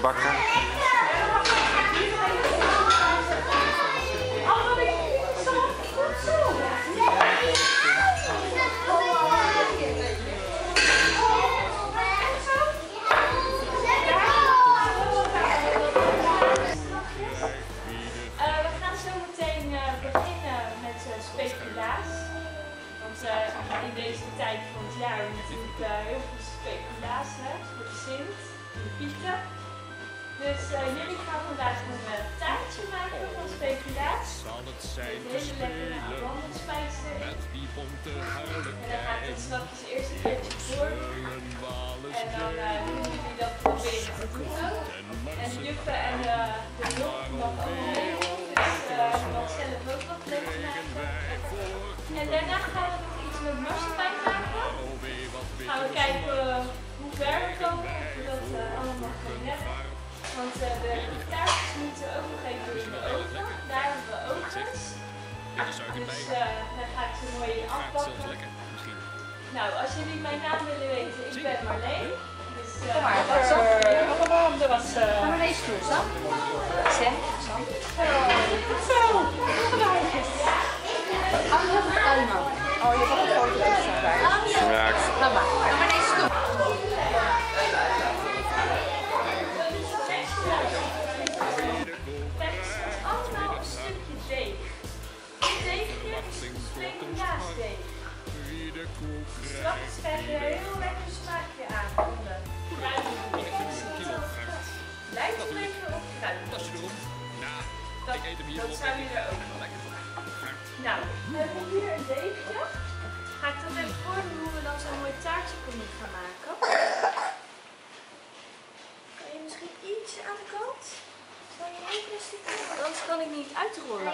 Eh, we gaan zo meteen eh, beginnen met eh, speculaas, Want in deze tijd van het jaar natuurlijk heel veel speculaas met de Sint en Pieter. Dus uh, jullie gaan vandaag een uh, taartje maken van speculaas. Zal het zijn Met hele lekkere amandelspijs erin. met die bonte En dan gaat het straks eerst een keertje wales En dan uh, jullie dat proberen te doen ook. En de juffen en de, de hulp mag ook mee. Dus uh, mag zelf ook wat leuks maken. En daarna gaan we nog iets met marsepein maken. Gaan we kijken hoe ver we komen, of we dat uh, allemaal gaan redden. Want uh, de taartjes moeten ook nog even in de oven. Daar hebben we ovens. Dus uh, dan ga ik ze mooi afbakken. Nou, als jullie mijn naam willen weten, ik ben Marleen. Dus, uh, Kom maar, was dat dat? is allemaal de was. eh, Ga speculaasdeeg. Straks krijg je er heel lekker smaakje aan van de kruiden. Een beetje op kruiden. Dat, dat zou je er ook nog. Nou, we hebben hier een deegje. Ga ik dan even voordoen hoe we dan zo'n mooi taartje kunnen gaan maken. Kan je misschien iets aan de kant? Zal je doen? Want Anders kan ik niet uitrollen.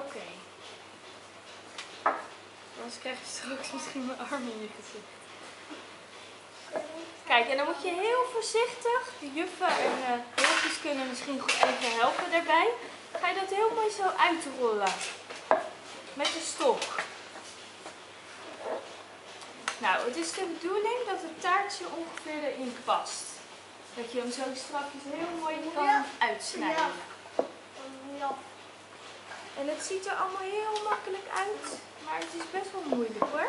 Oké. Anders krijg je straks misschien mijn arm in je gezicht. Kijk, en dan moet je heel voorzichtig, de juffen en de hulpjes kunnen misschien goed even helpen daarbij. Ga je dat heel mooi zo uitrollen. Met de stok. Nou, het is de bedoeling dat het taartje ongeveer erin past. Dat je hem zo strakjes heel mooi kan uitsnijden. En het ziet er allemaal heel makkelijk uit, maar het is best wel moeilijk hoor.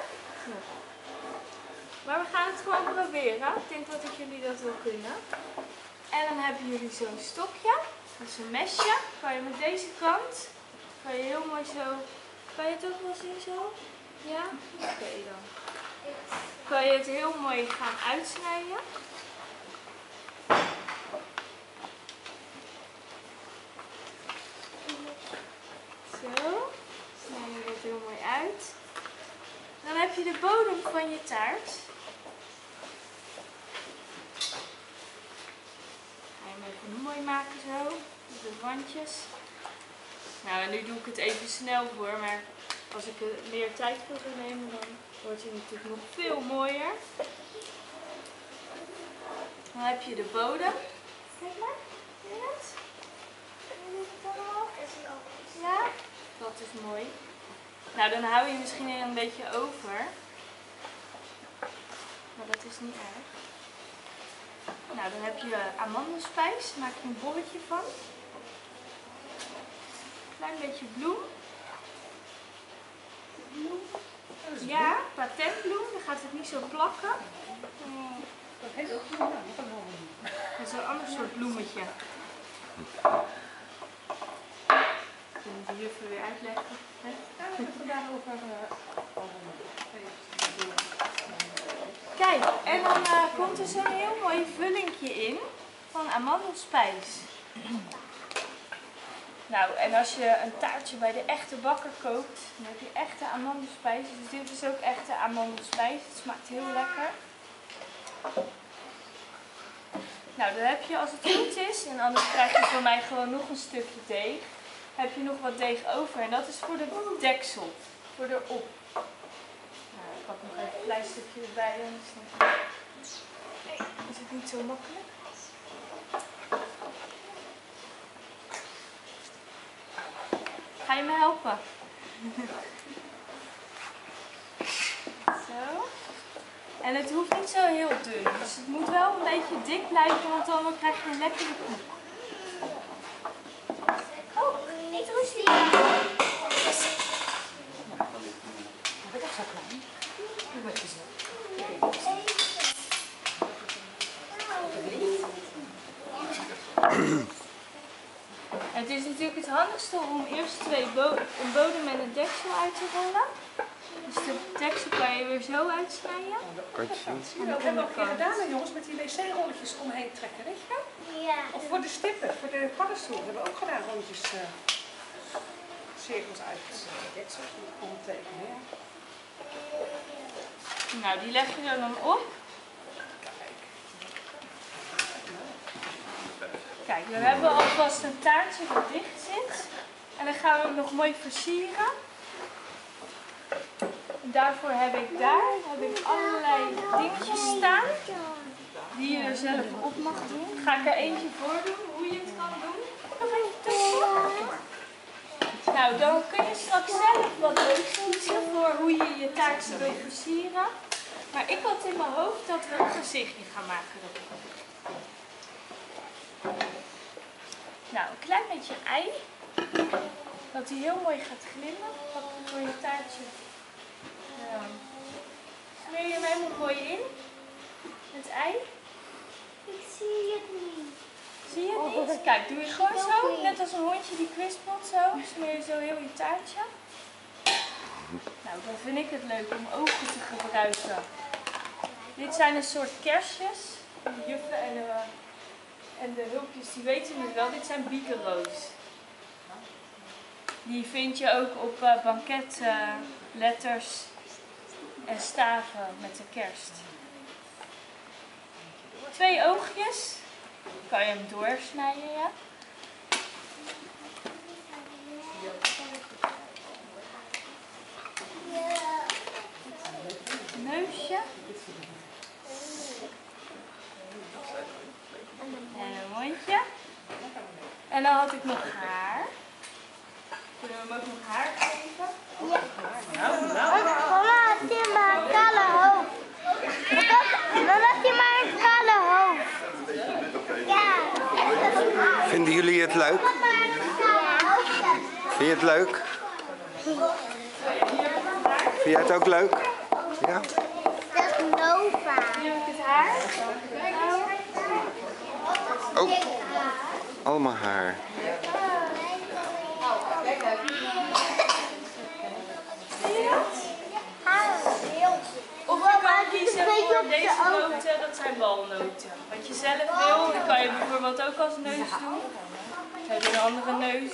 Maar we gaan het gewoon proberen. Ik denk dat ik jullie dat wel kunnen. En dan hebben jullie zo'n stokje, dat is een mesje. Kan je met deze kant, kan je heel mooi zo, kan je het ook wel zien zo? Ja? Oké dan. Kan je het heel mooi gaan uitsnijden. Zo, snij je dat heel mooi uit. Dan heb je de bodem van je taart. Ga je hem even mooi maken zo, met de randjes. Nou, en nu doe ik het even snel voor, maar als ik er meer tijd voor wil nemen, dan wordt hij natuurlijk nog veel mooier. Dan heb je de bodem. Kijk maar, zie je allemaal? Ja, dat is mooi. Nou, dan hou je misschien een beetje over. Maar dat is niet erg. Nou, dan heb je amandelspijs. Maak je een bolletje van. Klein beetje bloem. Ja, patentbloem. Dan gaat het niet zo plakken. Dat heet ook niet. Dat is een ander soort bloemetje. Kunnen de juffen weer uitleggen. Hè? Ja, we hebben vandaag over... eh, Kijk, en dan eh, komt er zo'n heel mooi vullingje in van amandelspijs. Nou, en als je een taartje bij de echte bakker koopt, dan heb je echte amandelspijs. Dus dit is ook echte amandelspijs. Het smaakt heel lekker. Nou, dan heb je als het goed is, en anders krijg je van mij gewoon nog een stukje deeg, heb je nog wat deeg over. En dat is voor de deksel, voor de op. Nou, ik pak nog even een klein stukje erbij, is het niet zo makkelijk. Ga je me helpen? Zo. En het hoeft niet zo heel dun. Dus het moet wel een beetje dik blijven, want dan krijg je een lekkere koek. Het is natuurlijk het handigste om eerst twee bo een bodem en een deksel uit te rollen. Dus de deksel kan je weer zo uitsnijden. Kan je zien? Dat hebben we ook gedaan, hè, jongens, met die wc-rolletjes omheen trekken, weet je wel? Ja. Of voor de stippen, voor de paddenstoel, hebben we ook gedaan, rondjes, eh cirkels uit. Dit soort tekenen, ja. Nou, die leg je er dan op. we hebben alvast een taartje dat dicht zit. En dan gaan we hem nog mooi versieren. En daarvoor heb ik daar heb ik allerlei dingetjes staan. Die je er zelf op mag doen. Ga ik er eentje voor doen, hoe je het kan doen. Nou, dan kun je straks zelf wat leuks kiezen voor hoe je je taartje wil versieren. Maar ik had in mijn hoofd dat we een gezichtje gaan maken. Nou, een klein beetje ei. Dat hij heel mooi gaat glimmen. Pak voor je taartje. Ja. Smeer je hem helemaal mooi in. Het ei. Ik zie het niet. Zie je het niet? Kijk, doe je gewoon zo. Net als een hondje die kwispelt zo. Smeer je zo heel je taartje. Nou, dan vind ik het leuk om ogen te gebruiken. Dit zijn een soort kersjes. De juffen en de, en de hulpjes die weten het wel. Dit zijn biekenroos. Die vind je ook op eh, banketten, letters en staven met de kerst. Twee oogjes. Kan je hem doorsnijden, ja. Neusje. En een mondje. En dan had ik nog haar. Kunnen we hem ook nog haar geven? Mama, had je maar een kale hoofd. Dan had je maar een kale hoofd. Ja. Vinden jullie het leuk? Vind je het leuk? Vind jij het ook leuk? Ja? Dat is Nova. Nu heb ik het haar. Oh, allemaal haar. Of je kan kiezen voor deze noten, dat zijn walnoten. Wat je zelf wil, dan kan je bijvoorbeeld ook als neus doen. Heb je een andere neus.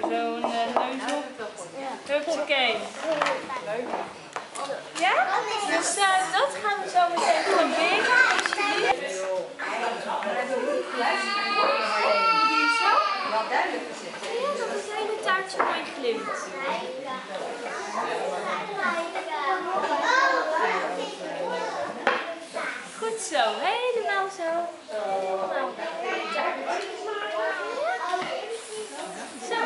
Zo'n eh, neus op. Hupsakee. Ja? Dus eh, dat gaan we zo meteen proberen. Alsjeblieft. Doe je zo? Zie je dat het hele taartje mooi glimt? Goed zo, helemaal zo. Zo.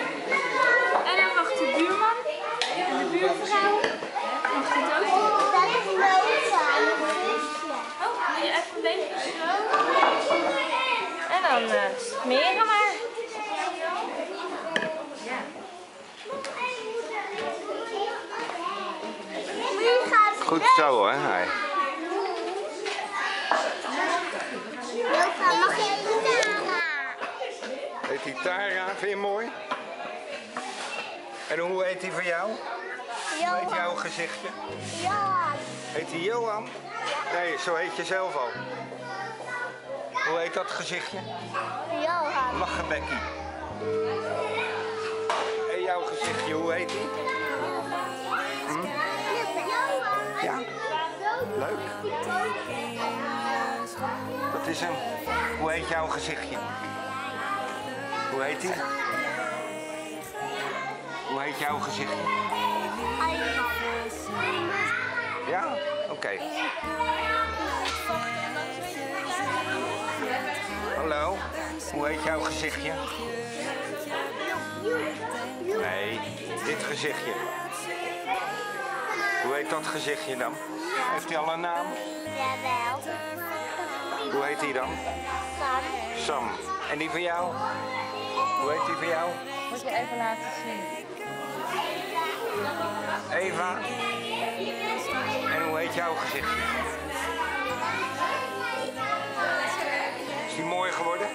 En dan mag de buurman en de buurvrouw. Mag dit ook? Dat is Nova. Oh, wil je even een beetje zo? En dan eh smeren maar. Nu gaat Goed zo hoor, hij. Mag Tara? Heet die Tara, vind je mooi? En hoe heet die van jou? Hoe heet jouw gezichtje? Ja. Heet die Johan? Nee, zo heet je zelf al. Hoe heet dat gezichtje? Johan. Becky. En jouw gezichtje, hoe heet die? Ja, leuk. Dat is hem. Hoe heet jouw gezichtje? Hoe heet die? Hoe heet jouw gezichtje? Ja? Oké. Hallo, hoe heet jouw gezichtje? Nee, dit gezichtje. Hoe heet dat gezichtje dan? Heeft hij al een naam? Jawel. Hoe heet hij dan? Sam. Sam. En die van jou? Hoe heet die van jou? Moet je even laten zien. Eva. En hoe heet jouw gezichtje? Is die mooi geworden?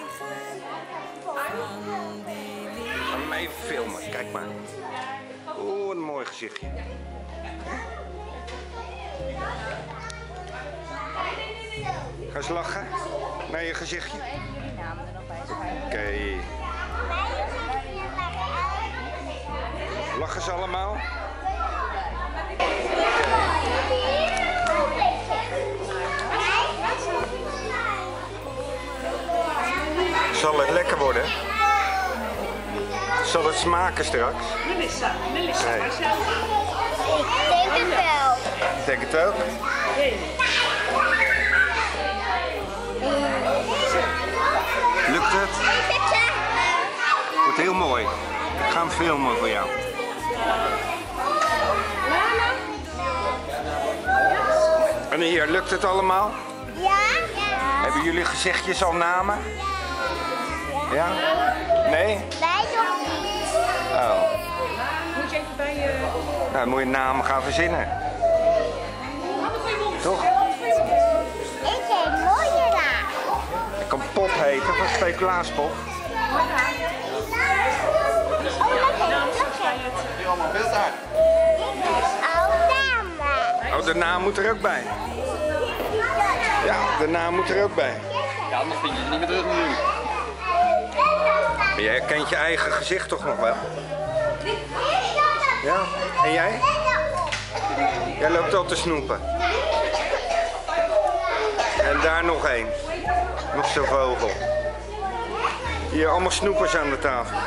Een even filmen. Kijk maar. Oeh, een mooi gezichtje. Ga eens lachen naar je gezichtje. Oké. Lachen ze allemaal? Smaken straks? Melissa, Melissa, Nee. waar zelf? Ik denk het wel. Ik denk het ook. Nee. Lukt het? Wordt heel mooi. Ik ga hem filmen voor jou. En hier, lukt het allemaal? Ja? Hebben jullie gezichtjes al namen? Ja? Nee? Wij Moet je even bij je... Nou, dan moet je namen gaan verzinnen. Toch? Ik heet Moira. Ik kan Pop heten, van speculaaspop. Oh, lekker, lekker. Oh. Oh, de naam moet er ook bij. Ja, de naam moet er ook bij. Ja, anders vind je het niet meer terug natuurlijk. Jij kent je eigen gezicht toch nog wel? Ja? En jij? Jij loopt al te snoepen. En daar nog één. Nog zo'n vogel. Hier allemaal snoepers aan de tafel.